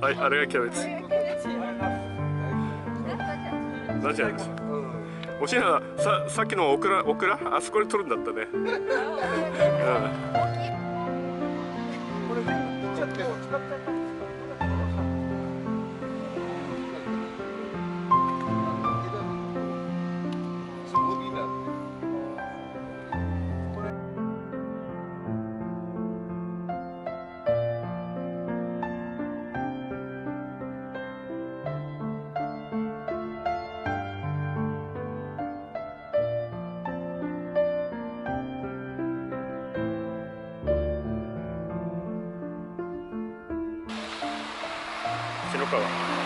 はいあれがキャベツ。ナチュラルですおしなささっきのオクラオクラ？あそこで取るんだったね、うん、これ全部切っちゃっても使っちゃった pra lá.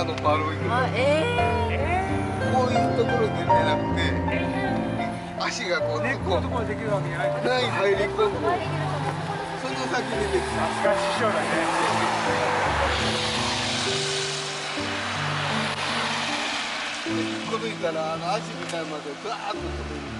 あのバルー。こういうところで寝なくて足がこう根っこのところでできるわけじゃないない入り込んでその先にできさすが師匠だね。届いたらあの足みたいまでガーッと届いて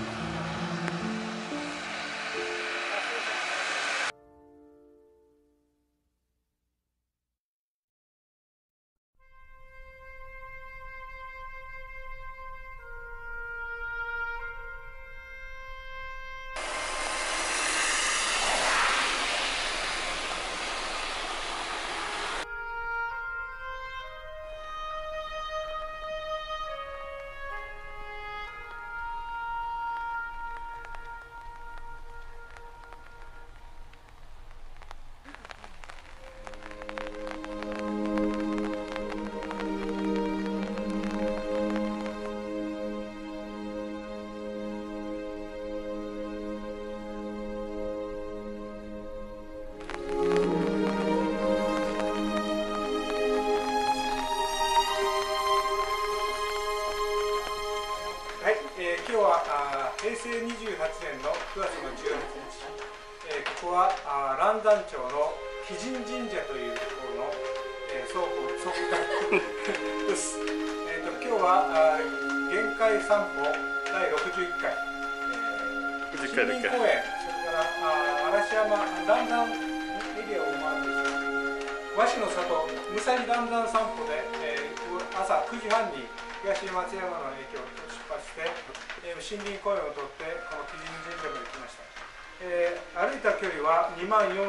平成28年の9月の18日、えーここはあー蘭山町の鬼神神社というところの、えー倉庫倉庫です。えー、と今日はあー限界散歩第61回、えー、60回だっけ森林公園、それからあー嵐山蘭山エリアを回る和紙の里武蔵蘭山散歩で、えー朝9時半に東松山の駅を出発して、えー森林公園を通ってこの鬼神神社まで来ました、えー歩いた距離は2万4142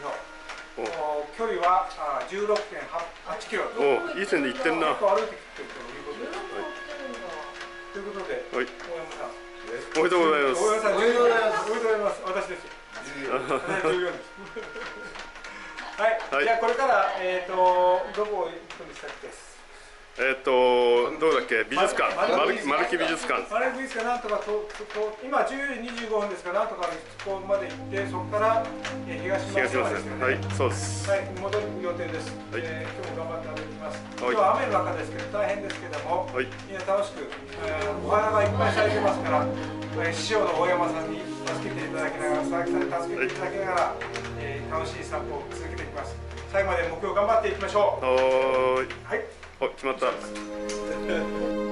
歩。お。距離はあー16.8キロ。おおいい線で行ってんな。歩いてきてるということで、ということではい。大山さん。おめでとうございます。おめでとうございます。おめでとうございます私です。よ私14ですはい、はい。じゃあこれから、えー、とどこ行くんでしたっけです？えっ、とどうだっけ？美術館。まマルキマルキ美術館。マルキ美術館なんとかとと今10時25分ですか？らなんとかそこまで行ってそこから、えー、東東松松山ですよね。はいそうです。はい、戻る予定です。はい。えー今日も頑張って歩きます。はい。今日は雨の中ですけど大変ですけども、はい。みんな楽しく、えーお花がいっぱい咲いてますから、えー師匠の大山さんに助けていただきながら、佐々木さんに助けていただきながら、えー楽しい散歩を続けていきます。最後まで目標頑張っていきましょう。はーい。はい。お決まった。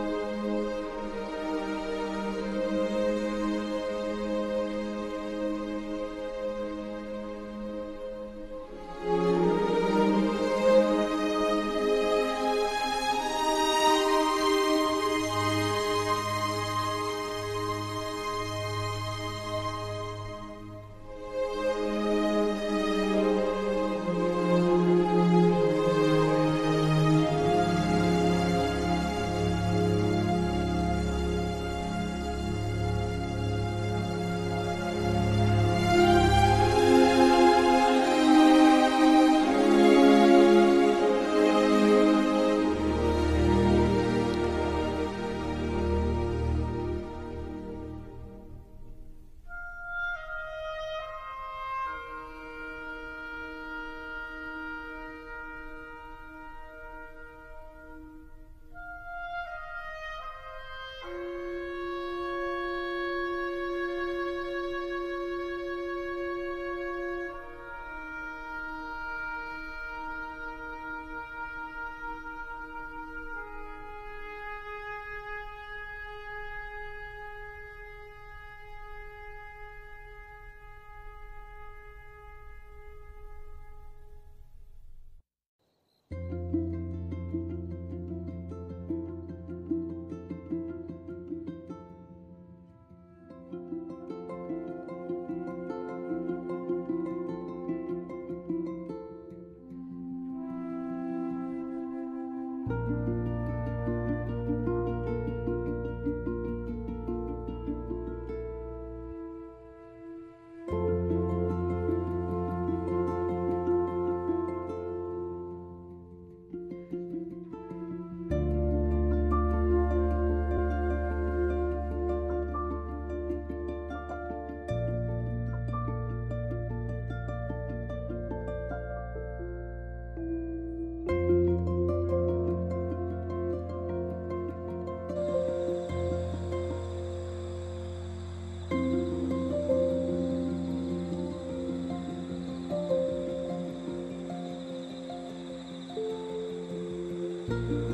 음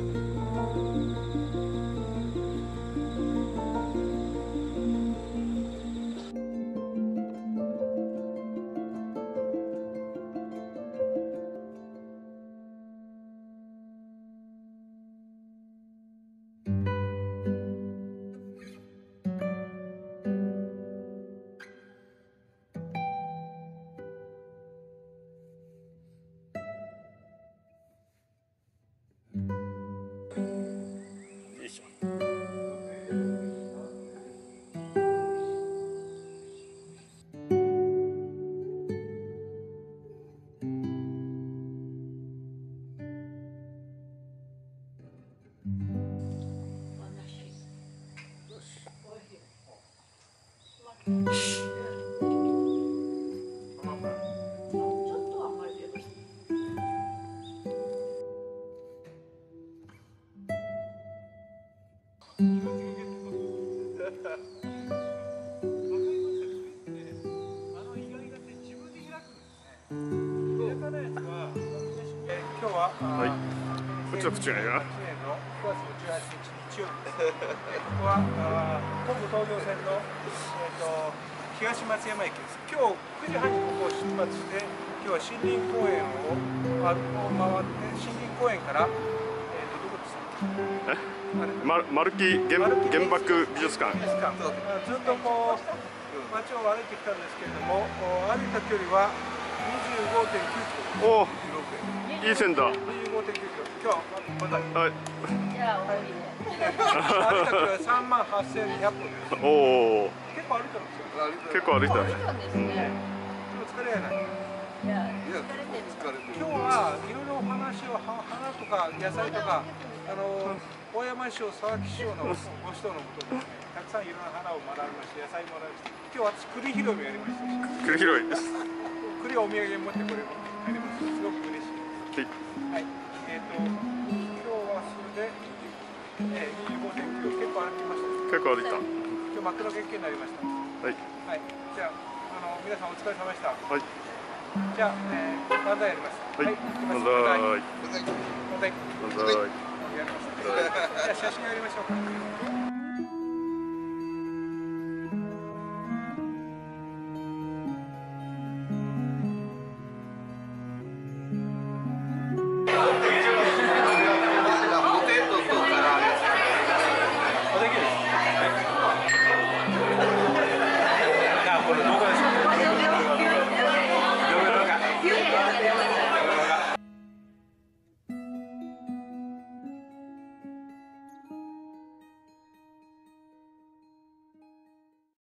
は、い。こっちの口がい。い。な9月18日日曜日です。えーここはあ東武東上線の、えー、と東松山駅です。今日9時半にここを出発して、今日は森林公園を回って、森林公園から、どこですかあれマルマルキ原原爆美術館ですかあずっとこう街を歩いてきたんですけれども、歩いた距離は25.9キロ。おおいい線だ25.9キロ。今日はまだはいじゃあ終わりで。歩いた距離は3万8200歩です。おお結構歩いたんですよ。結構歩いたねそうですね。でも疲れやない。いや、疲れてる今日はいろいろお話をは花とか野菜とかあの大山師匠佐々木師匠のご指導のもとですねたくさんいろんな花を学びまして野菜もらい。ました今日私栗拾い。もやりましたし栗拾いです栗をお土産に持ってこれやりましたすごく嬉しいですはい。はい。えっ、と今日はそれで、えー、25.9結構歩きましたね結構歩い。た今日真っ黒月経になりました。はい。はい。じゃああの皆さんお疲れ様でした。はいじゃあ、えー、万歳やりますはい行きますバイバイ。ございます万歳バイバイやります。じゃあ写真やりましょうか。